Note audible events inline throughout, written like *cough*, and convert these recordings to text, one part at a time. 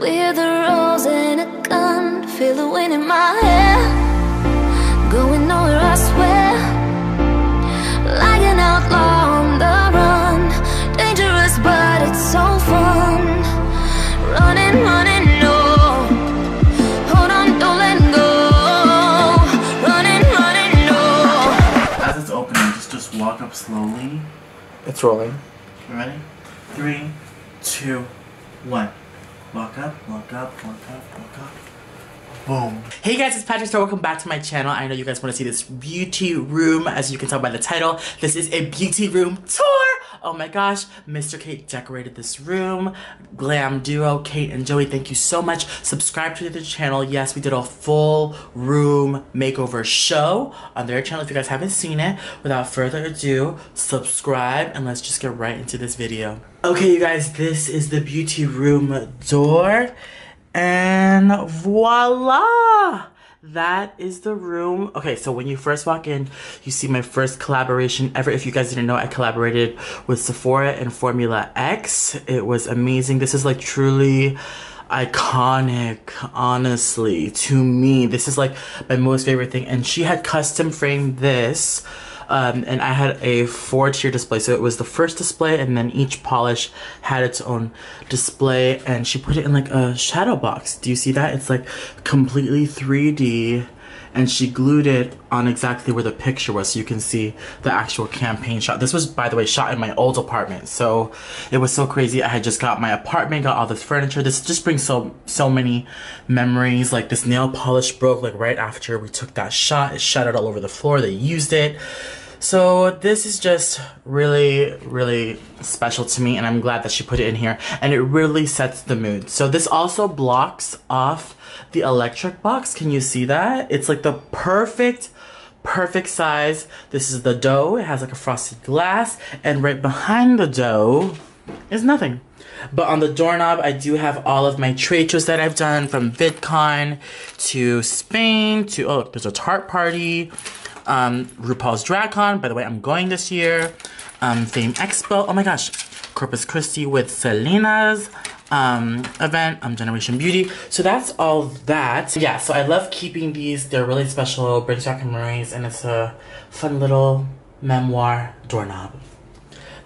We're the rose and a gun, feel the wind in my hair. Going nowhere, I swear. Like an outlaw on the run, dangerous but it's so fun. Running, running, no. Hold on, don't let go. Running, running, no. As it's opening, just just walk up slowly. It's rolling. You ready? Three, two, one. Walk up, walk up, walk up, walk up. Boom. Hey guys, it's Patrick Starrr. Welcome back to my channel. I know you guys want to see this beauty room. As you can tell by the title, this is a beauty room tour. Oh my gosh, Mr. Kate decorated this room. Glam duo, Kate and Joey, thank you so much. Subscribe to the channel. Yes, we did a full room makeover show on their channel. If you guys haven't seen it, without further ado, subscribe and let's just get right into this video. Okay, you guys, this is the beauty room door. And voila! That is the room. Okay, so when you first walk in, you see my first collaboration ever. If you guys didn't know, I collaborated with Sephora and Formula X. It was amazing. This is like truly iconic, honestly, to me. This is like my most favorite thing. And she had custom framed this. Um, and I had a four tier display. So it was the first display, and then each polish had its own display. And she put it in like a shadow box. Do you see that? It's like completely 3D. And she glued it on exactly where the picture was so you can see the actual campaign shot. This was, by the way, shot in my old apartment. So it was so crazy. I had just got my apartment, got all this furniture. This just brings so, so many memories. Like this nail polish broke like right after we took that shot. It shattered all over the floor. They used it. So this is just really, really special to me and I'm glad that she put it in here and it really sets the mood. So this also blocks off the electric box. Can you see that? It's like the perfect, perfect size. This is the dough. It has like a frosted glass and right behind the dough is nothing. But on the doorknob, I do have all of my trade shows that I've done from VidCon to Spain to, oh, there's a Tarte party um, RuPaul's DragCon. By the way, I'm going this year. Um, Fame Expo. Oh my gosh. Corpus Christi with Selena's um, event, um, Generation Beauty. So that's all that. Yeah, so I love keeping these. They're really special. British Marie's, and it's a fun little memoir doorknob.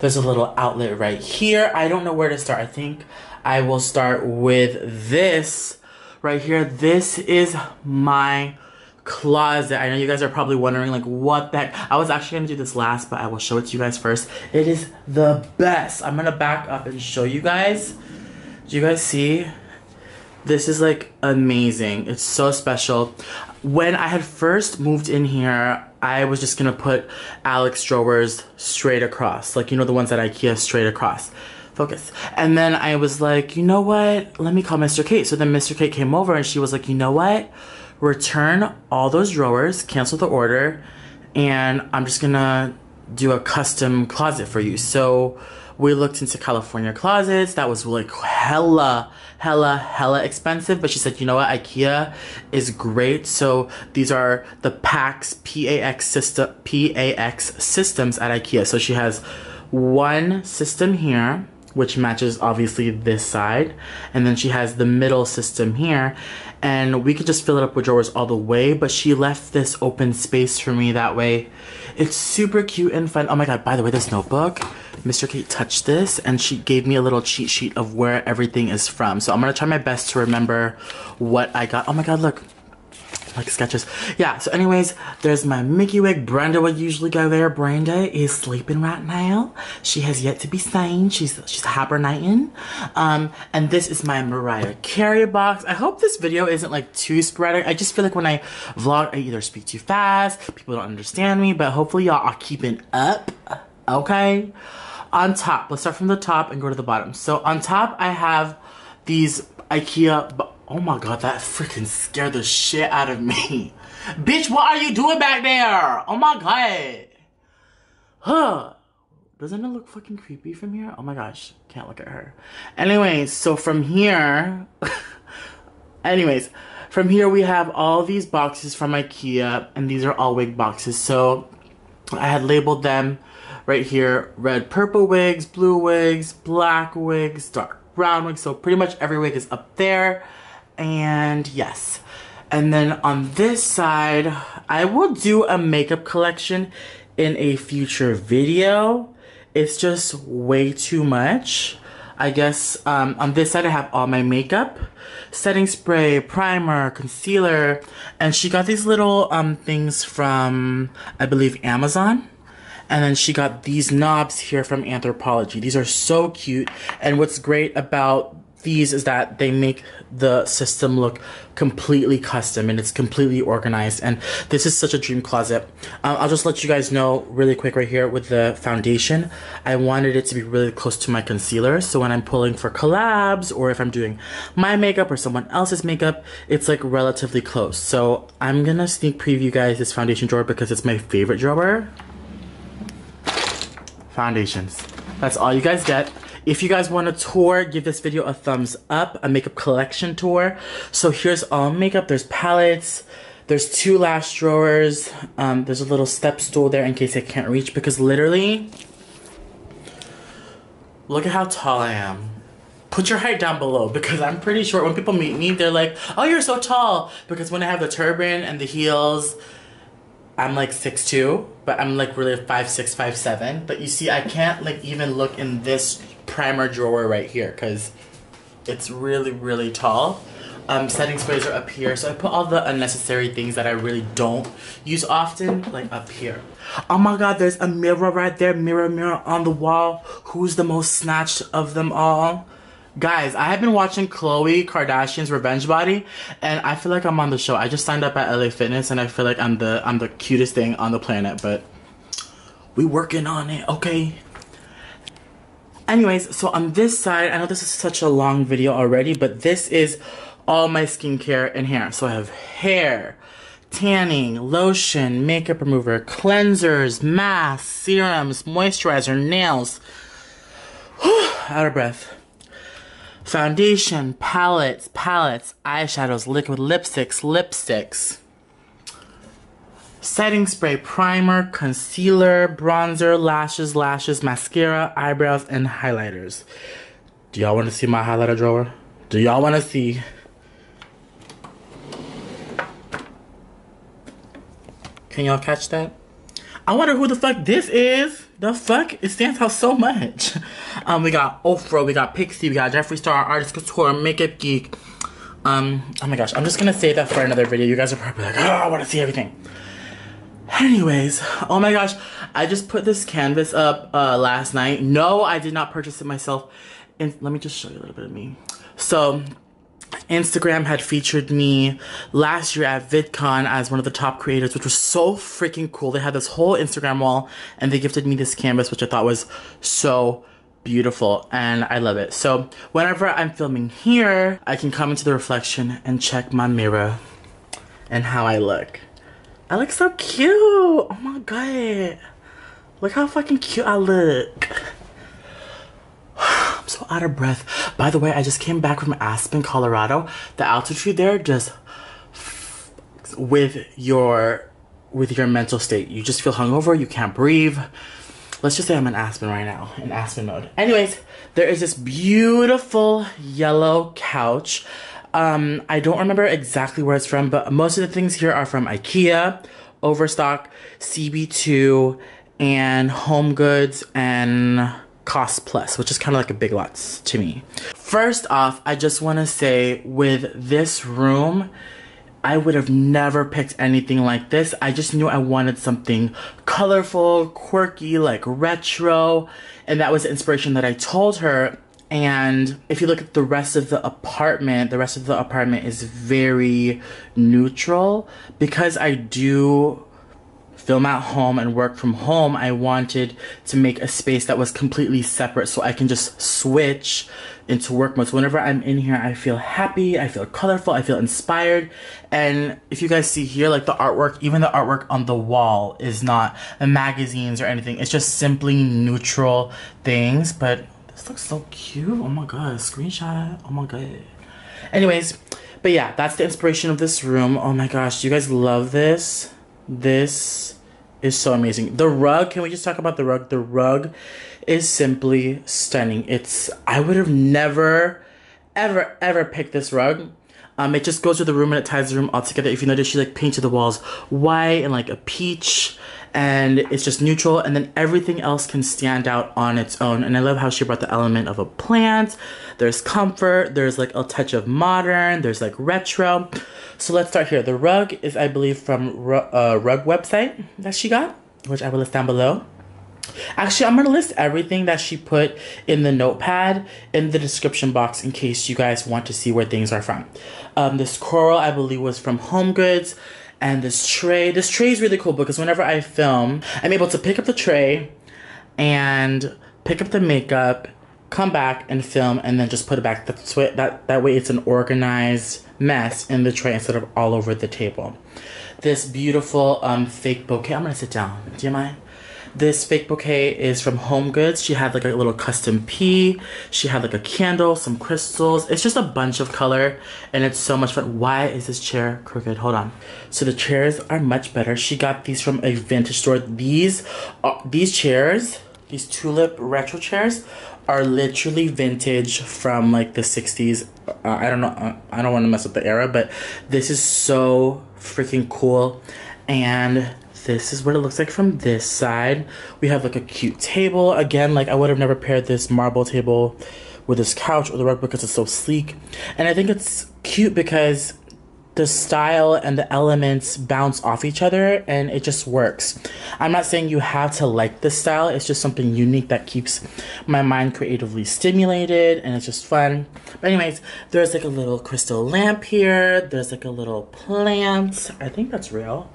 There's a little outlet right here. I don't know where to start. I think I will start with this right here. This is my closet. I know you guys are probably wondering like what the heck. I was actually gonna do this last, but I will show it to you guys first. It is the best. I'm gonna back up and show you guys. Do you guys see? This is like amazing. It's so special. When I had first moved in here, I was just gonna put Alex drawers straight across. Like, you know, the ones at Ikea straight across. Focus. And then I was like, you know what? Let me call Mr. Kate. So then Mr. Kate came over and she was like, you know what? Return all those drawers, cancel the order, and I'm just gonna do a custom closet for you. So we looked into California closets. That was like hella, hella, hella expensive. But she said, you know what, IKEA is great. So these are the PAX PAX system PAX systems at IKEA. So she has one system here which matches obviously this side. And then she has the middle system here. And we could just fill it up with drawers all the way, but she left this open space for me that way. It's super cute and fun. Oh my god, by the way, this notebook, Mr. Kate touched this and she gave me a little cheat sheet of where everything is from. So I'm gonna try my best to remember what I got. Oh my god, look like sketches. Yeah, so anyways, there's my Mickey wig. Brenda would usually go there. Brenda is sleeping right now. She has yet to be sane. She's she's hibernating. Um, and this is my Mariah Carey box. I hope this video isn't like too sporadic. I just feel like when I vlog, I either speak too fast, people don't understand me, but hopefully y'all are keeping up, okay? On top, let's start from the top and go to the bottom. So on top, I have these Ikea Oh my god, that freaking scared the shit out of me. *laughs* Bitch, what are you doing back there? Oh my god. Huh. Doesn't it look fucking creepy from here? Oh my gosh, can't look at her. Anyways, so from here, *laughs* anyways, from here we have all these boxes from Ikea, and these are all wig boxes. So I had labeled them right here, red purple wigs, blue wigs, black wigs, dark brown wigs. So pretty much every wig is up there. And yes. And then on this side, I will do a makeup collection in a future video. It's just way too much. I guess um, on this side I have all my makeup, setting spray, primer, concealer, and she got these little um, things from, I believe, Amazon. And then she got these knobs here from Anthropologie. These are so cute. And what's great about these is that they make the system look completely custom and it's completely organized and this is such a dream closet. Um, i'll just let you guys know really quick right here with the foundation. I wanted it to be really close to my concealer so when i'm pulling for collabs or if i'm doing my makeup or someone else's makeup it's like relatively close. So i'm gonna sneak preview guys this foundation drawer because it's my favorite drawer. Foundations. That's all you guys get if you guys want a tour, give this video a thumbs up, a makeup collection tour. So here's all makeup. There's palettes. There's two lash drawers. Um, there's a little step stool there in case I can't reach because literally, look at how tall I am. Put your height down below because I'm pretty short. When people meet me, they're like, oh, you're so tall. Because when I have the turban and the heels, I'm like 6'2", but I'm like really 5'6", 5'7". But you see, I can't like even look in this primer drawer right here because it's really, really tall. Um, setting sprays are up here. So I put all the unnecessary things that I really don't use often, like up here. Oh my god, there's a mirror right there. Mirror, mirror on the wall. Who's the most snatched of them all? Guys, I have been watching Khloe Kardashian's Revenge Body, and I feel like I'm on the show. I just signed up at LA Fitness, and I feel like I'm the I'm the cutest thing on the planet. But we working on it, okay? Anyways, so on this side, I know this is such a long video already, but this is all my skincare in here. So I have hair, tanning, lotion, makeup remover, cleansers, masks, serums, moisturizer, nails. *sighs* Out of breath. Foundation, palettes, palettes, eyeshadows, liquid lipsticks, lipsticks setting spray, primer, concealer, bronzer, lashes, lashes, mascara, eyebrows, and highlighters. Do y'all want to see my highlighter drawer? Do y'all want to see? Can y'all catch that? I wonder who the fuck this is. The fuck? It stands out so much. *laughs* Um, we got Ofra, we got Pixi, we got Jeffree Star, Artist Couture, Makeup Geek. Um, oh my gosh, I'm just gonna save that for another video. You guys are probably like, oh, I wanna see everything. Anyways, oh my gosh, I just put this canvas up uh, last night. No, I did not purchase it myself. And let me just show you a little bit of me. So, Instagram had featured me last year at VidCon as one of the top creators, which was so freaking cool. They had this whole Instagram wall and they gifted me this canvas, which I thought was so beautiful and I love it. So whenever I'm filming here, I can come into the reflection and check my mirror and how I look. I look so cute. Oh my god. Look how fucking cute I look. *sighs* I'm so out of breath. By the way, I just came back from Aspen, Colorado. The altitude there just with your with your mental state. You just feel hungover, you can't breathe. Let's just say I'm in Aspen right now, in Aspen mode. Anyways, there is this beautiful yellow couch. Um, I don't remember exactly where it's from, but most of the things here are from IKEA, Overstock, CB2, and Home Goods and Cost Plus, which is kind of like a big lots to me. First off, I just want to say with this room, I would have never picked anything like this. I just knew I wanted something colorful, quirky, like retro, and that was the inspiration that I told her and if you look at the rest of the apartment, the rest of the apartment is very neutral. Because I do film at home and work from home, I wanted to make a space that was completely separate so I can just switch into work mode. So whenever I'm in here, I feel happy, I feel colorful, I feel inspired. And if you guys see here, like the artwork, even the artwork on the wall is not magazines or anything. It's just simply neutral things. But this looks so cute. Oh my god, screenshot. Oh my god. Anyways, but yeah, that's the inspiration of this room. Oh my gosh, you guys love this? This is so amazing. The rug, can we just talk about the rug? The rug is simply stunning. It's, I would have never, ever, ever picked this rug. Um, it just goes with the room and it ties the room all together. If you notice, she like painted the walls white and like a peach and it's just neutral and then everything else can stand out on its own. And i love how she brought the element of a plant. There's comfort. There's like a touch of modern. There's like retro. So let's start here. The rug is i believe from uh, rug website that she got which i will list down below Actually, I'm going to list everything that she put in the notepad in the description box in case you guys want to see where things are from. Um, this coral, I believe, was from Home Goods and this tray. This tray is really cool because whenever I film, I'm able to pick up the tray and pick up the makeup, come back and film, and then just put it back. That's way, that, that way it's an organized mess in the tray instead of all over the table. This beautiful um, fake bouquet. I'm gonna sit down. Do you mind? This fake bouquet is from Home Goods. She had like a little custom pea. She had like a candle, some crystals. It's just a bunch of color and it's so much fun. Why is this chair crooked? Hold on. So the chairs are much better. She got these from a vintage store. These, uh, these chairs, these tulip retro chairs are literally vintage from like the 60s. Uh, I don't know. Uh, I don't want to mess up the era, but this is so freaking cool. And this is what it looks like from this side. We have like a cute table. Again, like I would have never paired this marble table with this couch or the rug because it's so sleek. And I think it's cute because the style and the elements bounce off each other and it just works. I'm not saying you have to like this style, it's just something unique that keeps my mind creatively stimulated and it's just fun. But anyways, there's like a little crystal lamp here, there's like a little plant. I think that's real.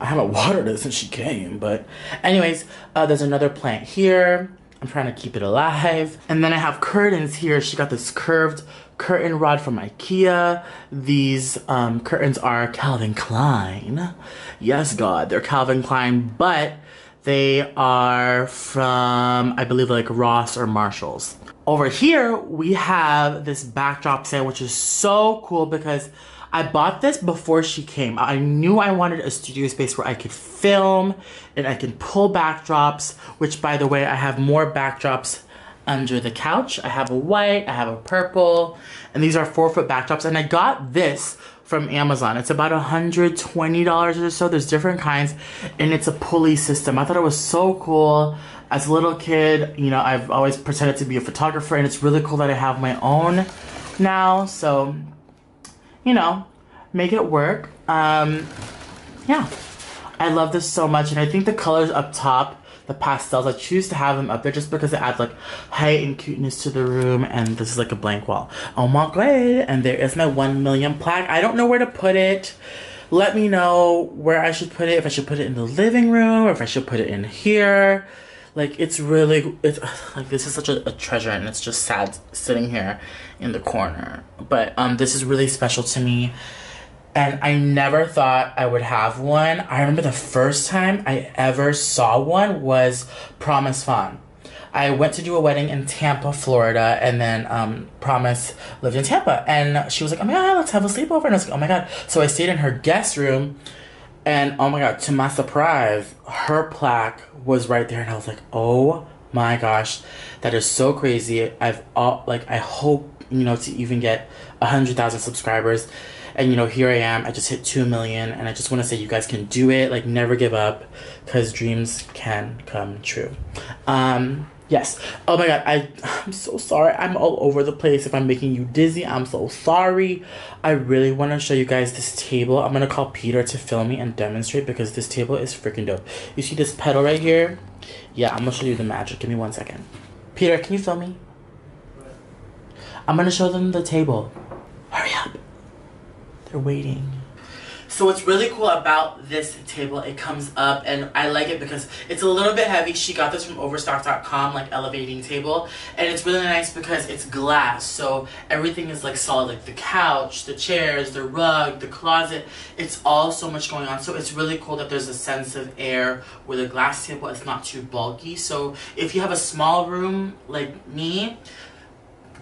I haven't *laughs* watered it since she came, but anyways, uh, there's another plant here. I'm trying to keep it alive. And then I have curtains here. She got this curved curtain rod from Ikea. These um, curtains are Calvin Klein. Yes, God, they're Calvin Klein, but they are from, I believe, like Ross or Marshalls. Over here, we have this backdrop set, which is so cool because I bought this before she came. I knew I wanted a studio space where I could film and I can pull backdrops, which by the way, I have more backdrops under the couch. I have a white, I have a purple, and these are four foot backdrops. And I got this from Amazon. It's about $120 or so. There's different kinds, and it's a pulley system. I thought it was so cool. As a little kid, you know, I've always pretended to be a photographer, and it's really cool that I have my own now. So you know, make it work. Um, yeah, I love this so much, and I think the colors up top, the pastels, I choose to have them up there just because it adds like height and cuteness to the room, and this is like a blank wall. Oh my god, and there is my 1 million plaque. I don't know where to put it. Let me know where I should put it, if I should put it in the living room, or if I should put it in here like it's really it's *sighs* like this is such a, a, treasure and it's just sad sitting here in the corner but um this is really special to me and i never thought i would have one i remember the first time i ever saw one was Promise Phan. I went to do a wedding in Tampa, Florida, and then um, Promise lived in Tampa. And she was like, oh my god, let's have a sleepover. And I was like, oh my god. So I stayed in her guest room and oh my god, to my surprise, her plaque was right there, and I was like, oh my gosh, that is so crazy. I've all like I hope you know to even get a hundred thousand subscribers, and you know here I am. I just hit two million, and I just want to say you guys can do it. Like never give up, because dreams can come true. Um, Yes. Oh my god, I I'm so sorry. I'm all over the place. If I'm making you dizzy, I'm so sorry. I really want to show you guys this table. I'm gonna call Peter to film me and demonstrate because this table is freaking dope. You see this pedal right here? Yeah, I'm gonna show you the magic. Give me one second. Peter, can you film me? I'm gonna show them the table. Hurry up. They're waiting. So what's really cool about this table, it comes up and I like it because it's a little bit heavy. She got this from Overstock.com, like elevating table. And it's really nice because it's glass. So everything is like solid, like the couch, the chairs, the rug, the closet. It's all so much going on. So it's really cool that there's a sense of air with a glass table. It's not too bulky. So if you have a small room like me,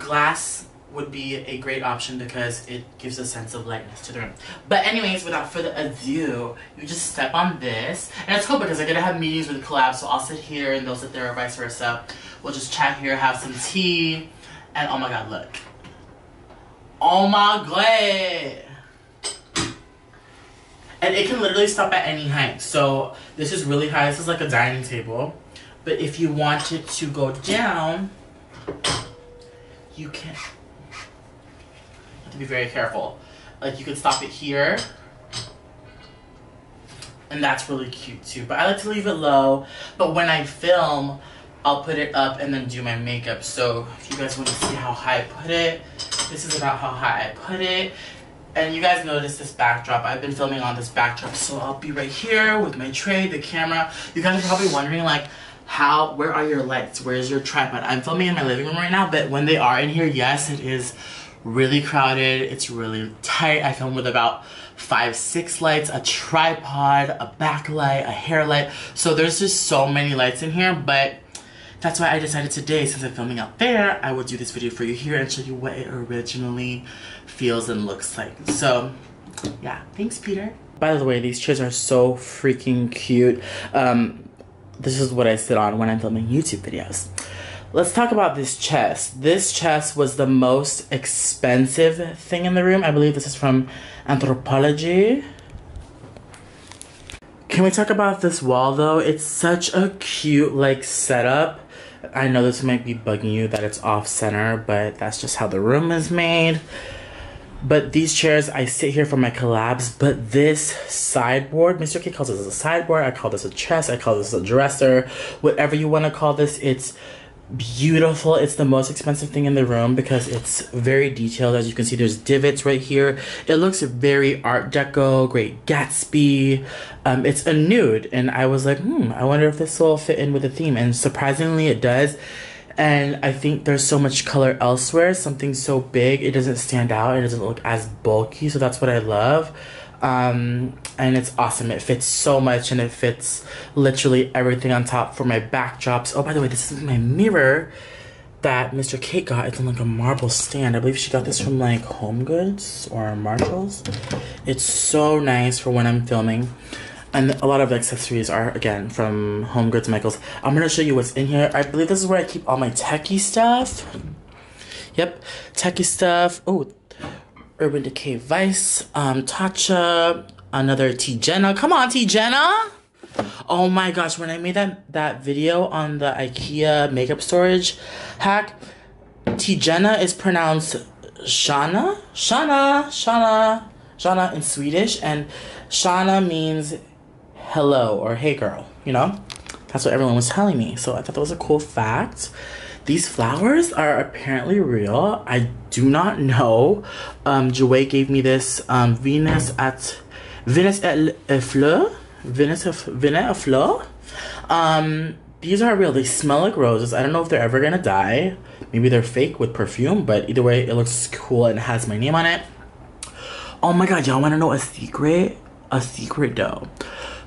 glass would be a great option because it gives a sense of lightness to the room. But anyways, without further ado, you just step on this. And it's cool because I get to have meetings with collabs, so I'll sit here and they'll sit there or vice versa. We'll just chat here, have some tea, and oh my god, look. Oh my god! And it can literally stop at any height. So this is really high. This is like a dining table. But if you want it to go down, you can't have to be very careful. Like you could stop it here. And that's really cute too. But I like to leave it low. But when I film, I'll put it up and then do my makeup. So if you guys want to see how high I put it, this is about how high I put it. And you guys notice this backdrop. I've been filming on this backdrop. So I'll be right here with my tray, the camera. You guys are probably wondering like, how, where are your lights? Where's your tripod? I'm filming in my living room right now, but when they are in here, yes, it is really crowded. It's really tight. I film with about five, six lights, a tripod, a backlight, a hair light. So there's just so many lights in here, but that's why I decided today, since I'm filming out there, I will do this video for you here and show you what it originally feels and looks like. So, yeah, thanks, Peter. By the way, these chairs are so freaking cute. Um, this is what I sit on when I'm filming YouTube videos. Let's talk about this chest. This chest was the most expensive thing in the room. I believe this is from Anthropologie. Can we talk about this wall though? It's such a cute like setup. I know this might be bugging you that it's off center, but that's just how the room is made. But these chairs, I sit here for my collabs. But this sideboard, Mr. K calls this a sideboard. I call this a chest. I call this a dresser. Whatever you want to call this, it's beautiful. It's the most expensive thing in the room because it's very detailed. As you can see, there's divots right here. It looks very Art Deco, Great Gatsby. Um, it's a nude, and I was like, hmm, I wonder if this will fit in with the theme. And surprisingly, it does. And I think there's so much color elsewhere. Something so big, it doesn't stand out. It doesn't look as bulky. So that's what I love. Um, and it's awesome. It fits so much and it fits literally everything on top for my backdrops. Oh, by the way, this is my mirror that Mr. Kate got. It's on like a marble stand. I believe she got this from like Home Goods or Marshalls. It's so nice for when I'm filming and a lot of accessories are again from Home Goods Michaels. I'm gonna show you what's in here. I believe this is where I keep all my techie stuff. Yep, techie stuff. Oh, Urban Decay Vice, um, Tatcha, another Tjena. Come on, Tjena. Oh my gosh, when I made that that video on the IKEA makeup storage hack, Tjena is pronounced Shana, Shana, Shana, Shana in Swedish, and Shana means hello or hey girl, you know? That's what everyone was telling me. So I thought that was a cool fact. These flowers are apparently real. I do not know. Um, Joey gave me this um, Venus at Venus et Fleur. Venus of Venus à Fleur. Um, these are real. They smell like roses. I don't know if they're ever gonna die. Maybe they're fake with perfume, but either way, it looks cool and has my name on it. Oh my god, y'all wanna know a secret? A secret though.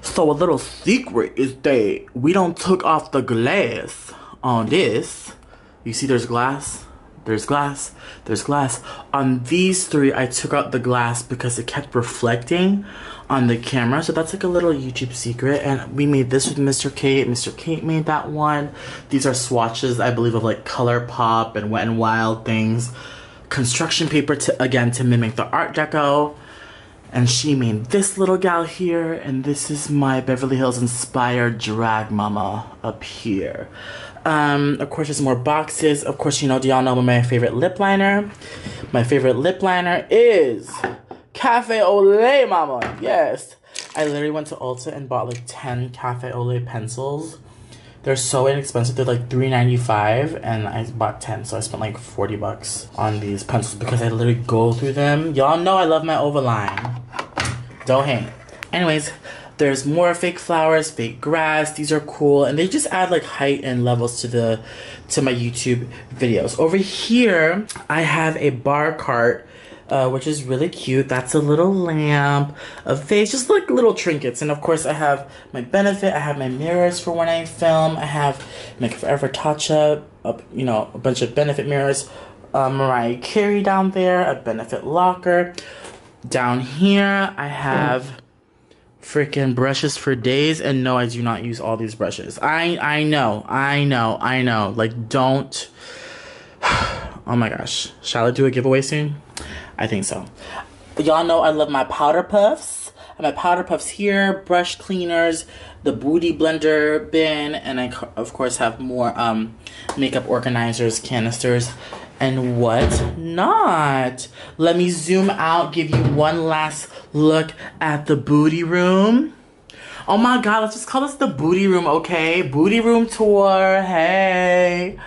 So a little secret is that we don't took off the glass on this. You see there's glass? There's glass. There's glass. On these three, I took out the glass because it kept reflecting on the camera. So that's like a little YouTube secret. And we made this with Mr. Kate. Mr. Kate made that one. These are swatches, I believe, of like ColourPop and Wet n Wild things. Construction paper to, again, to mimic the Art Deco. And she mean this little gal here, and this is my Beverly Hills inspired drag mama up here. Um, of course, there's more boxes. Of course, you know, do y'all know my favorite lip liner? My favorite lip liner is Cafe Au Lait Mama. Yes. I literally went to Ulta and bought like 10 Cafe Au Lait pencils. They're so inexpensive. They're like $3.95 and I bought 10. So I spent like 40 bucks on these pencils because I literally go through them. Y'all know I love my overline. Don't hang. Anyways, there's more fake flowers, fake grass. These are cool, and they just add like height and levels to the to my YouTube videos. Over here, I have a bar cart. Uh, which is really cute. That's a little lamp, a vase, just like little trinkets. And of course, I have my benefit. I have my mirrors for when I film. I have Make Forever Touch Up, you know, a bunch of benefit mirrors a Mariah Carey down there, a Benefit locker. Down here, I have freaking brushes for days. And no, I do not use all these brushes. I I know, I know, I know. Like, don't. *sighs* oh my gosh, shall I do a giveaway soon? I think so. Y'all know I love my powder puffs. My powder puffs here, brush cleaners, the booty blender bin, and I of course have more um, makeup organizers, canisters, and what not. Let me zoom out, give you one last look at the booty room. Oh my god, let's just call this the booty room, okay? Booty room tour, hey.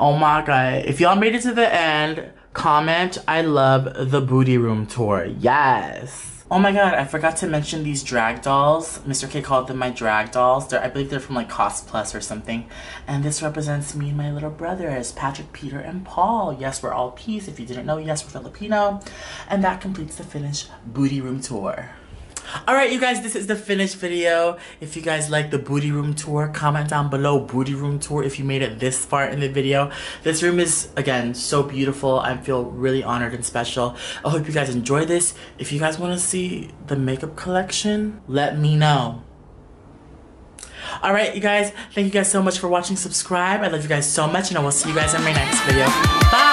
Oh my god, if y'all made it to the end, comment, I love the booty room tour, yes. Oh my god, I forgot to mention these drag dolls. Mr. K called them my drag dolls. They're, I believe they're from like Cost Plus or something. And this represents me and my little brothers, Patrick, Peter, and Paul. Yes, we're all peace. If you didn't know, yes, we're Filipino. And that completes the finished booty room tour. Alright, you guys, this is the finished video. If you guys like the booty room tour, comment down below booty room tour if you made it this far in the video. This room is, again, so beautiful. I feel really honored and special. I hope you guys enjoy this. If you guys want to see the makeup collection, let me know. Alright, you guys, thank you guys so much for watching. Subscribe. I love you guys so much, and I will see you guys in my next video. Bye!